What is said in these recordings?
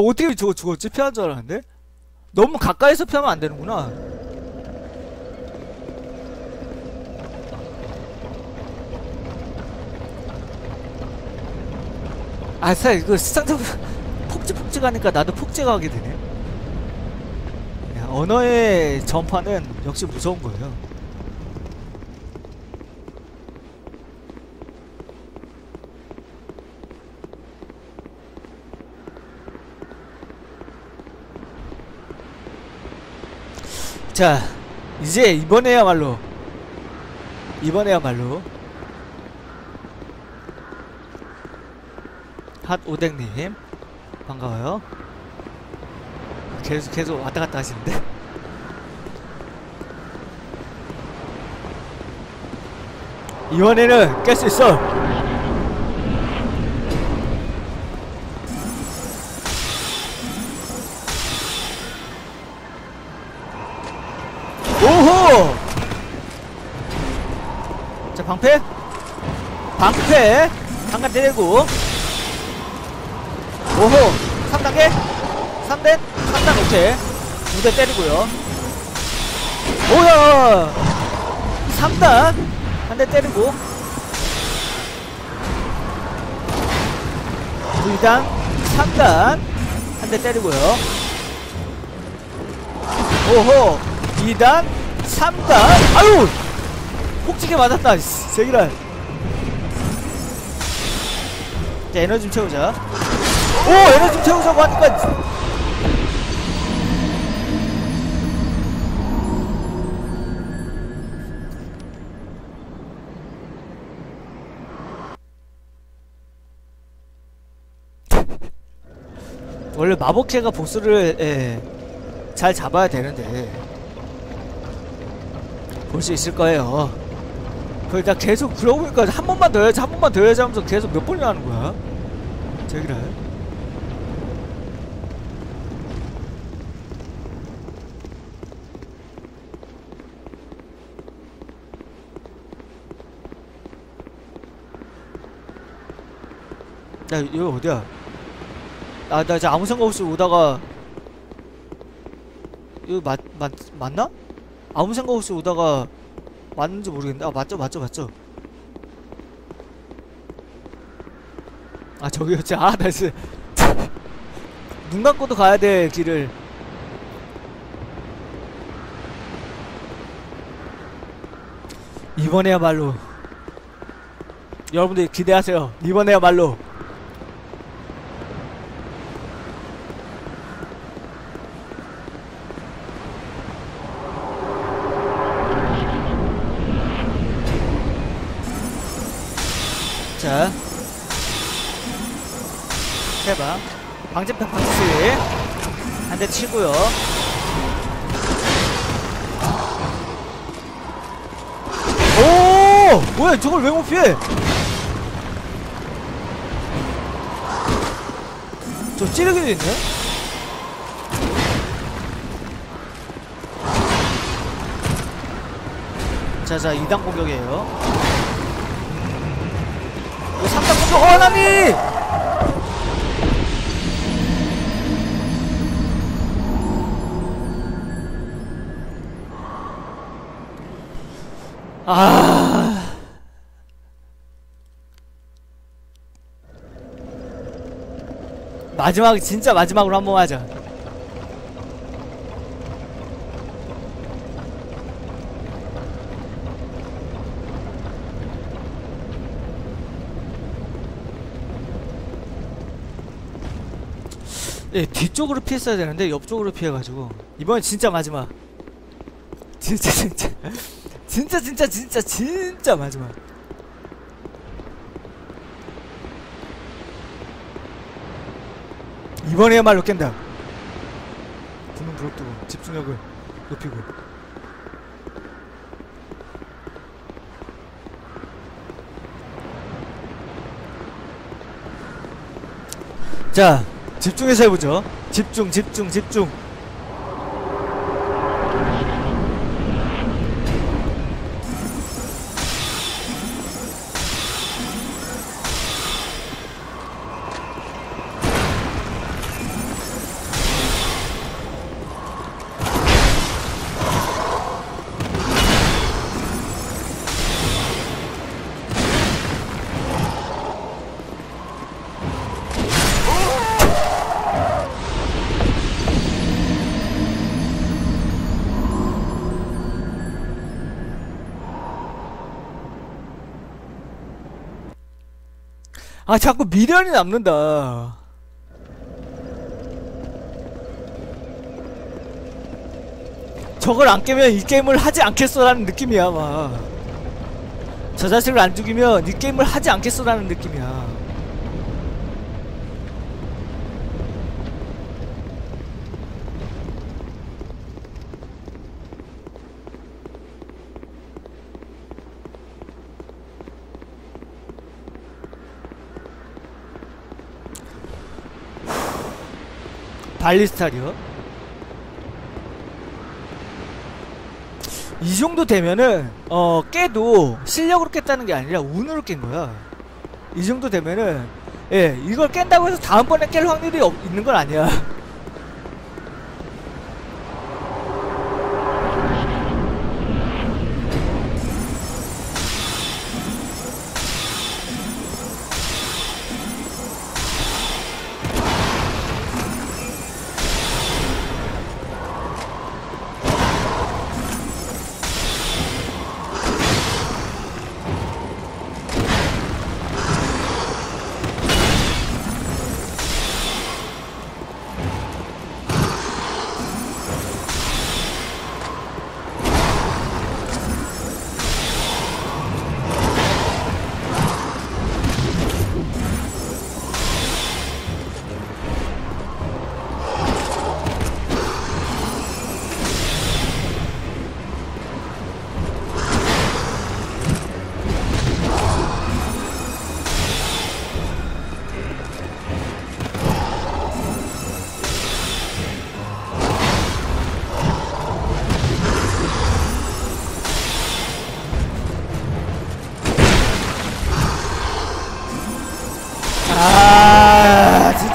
어떻게 저거 죽었지? 피한 줄 알았는데? 너무 가까이서 피하면 안 되는구나. 아, 사 이거 시상적 폭지 폭지 가니까 나도 폭지가게 되네. 야, 언어의 전파는 역시 무서운 거예요. 자, 이제 이번에야말로 이번에야말로 핫 오뎅님 반가워요. 계속 계속 왔다 갔다 하시는데. 이번에는 깰 수 있어. 오호! 자, 방패. 방패. 한칸 때리고. 오호! 3단계? 3대? 3단 오케이. 2대 때리고요. 오야! 3단. 한 대 때리고. 2단. 3단. 한 대 때리고요. 오호! 2단, 3단, 아유! 폭지게 맞았다, 씨, 제기랄. 자, 에너지 좀 채우자. 오! 에너지 좀 채우자고 하니까. 원래 마법캐가 보스를, 예, 잘 잡아야 되는데. 볼 수 있을 거예요. 그러니까 계속 그러고 보니까 한 번만 더 해야지 한 번만 더 해야지 하면서 계속 몇 번이나 하는 거야? 저기라. 야, 여기 어디야? 아, 나 이제 아무 생각 없이 오다가 이거 맞, 맞, 맞나? 아무 생각 없이 오다가 맞는지 모르겠는데. 아 맞죠 맞죠 맞죠. 아 저기였지. 아 nice. 눈 감고도 가야 돼 길을. 이번에야말로. 여러분들 기대하세요. 이번에야말로 방진편 방지 한대 치고요. 오! 뭐야 저걸 왜 못 피해? 저 찌르기도 있네? 자자 2단 공격이에요. 이거 3단 공격! 어나미 아. 마지막 진짜 마지막으로 한 번 하자. 예, 뒤쪽으로 피했어야 되는데 옆쪽으로 피해가지고. 이번엔 진짜 마지막. 진짜 진짜 진짜 진짜 진짜 진짜 마지막. 이번에야말로 깬다. 두눈 부릅뜨고 집중력을 높이고. 자 집중해서 해보죠. 집중 집중 집중 아 자꾸 미련이 남는다. 저걸 안 깨면 이 게임을 하지 않겠어라는 느낌이야 막 저 자식을 안 죽이면 이 게임을 하지 않겠어라는 느낌이야 발리스타리요? 이 정도 되면은 어 깨도 실력으로 깼다는 게 아니라 운으로 깬 거야. 이 정도 되면은 예 이걸 깬다고 해서 다음번에 깰 확률이 없, 있는 건 아니야.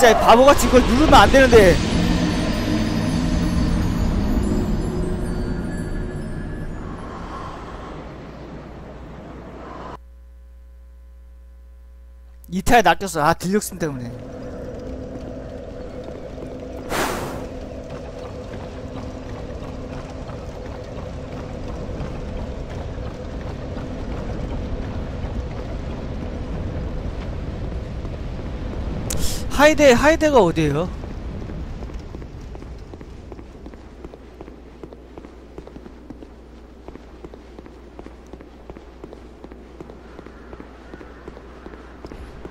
진짜 바보같이 이걸 누르면 안 되는데. 이 타에 낚였어. 아 딜력슨 때문에 하이데 하이데가 어디에요?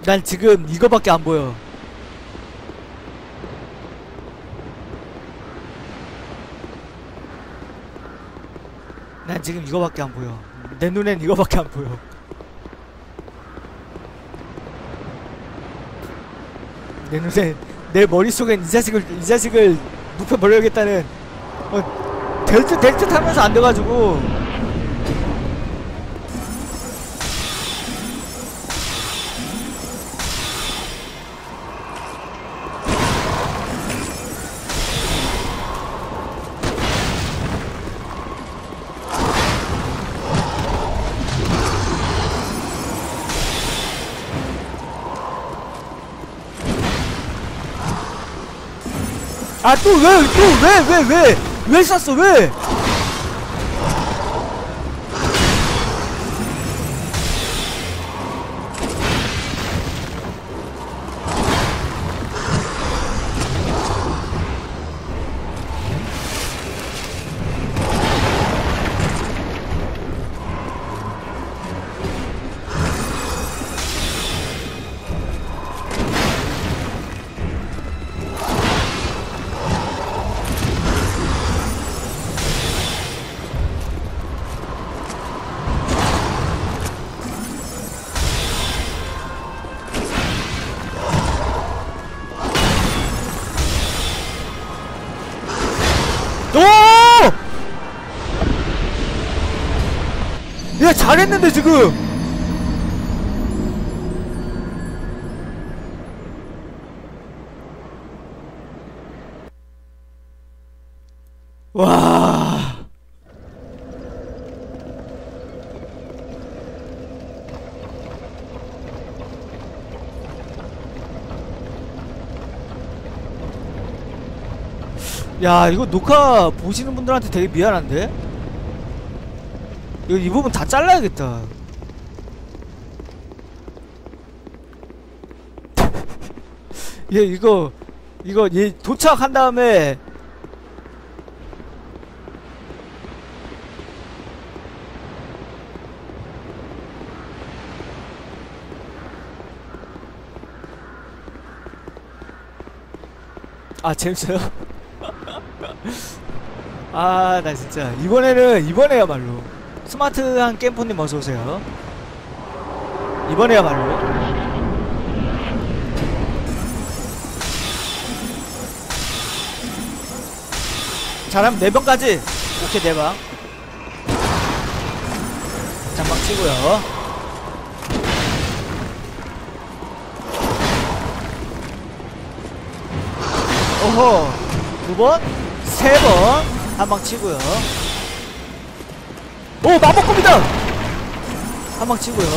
난 지금 이거밖에 안 보여. 난 지금 이거밖에 안 보여. 내 눈엔 이거밖에 안 보여. 내 눈에 내 머릿속엔 이 자식을 이 자식을 눕혀 버려야겠다는 어, 될듯 될듯 하면서 안 돼가지고 아또왜또왜왜왜왜쐈 야 잘했는데 지금 와 야 이거 녹화 보시는 분들한테 되게 미안한데? 이 부분 다 잘라야겠다. 얘 이거 이거 얘 도착한 다음에 아 재밌어요? 아 나 진짜. 이번에는 이번에야말로 스마트한 게임폰님 어서오세요. 이번에야말로. 잘하면 4번까지. 오케이 4방. 장막 치고요. 오호 두 번? 세 번? 한 방 치고요 오 마법검이다! 한방 치고요.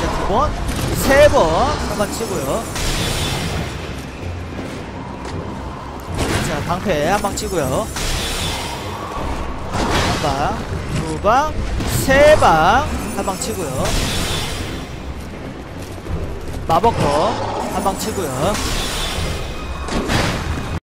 자 두번 세번 한방 치고요. 자 방패 한방 치고요. 한방 두방 세방 한방 치고요. 마법검 한방 치고요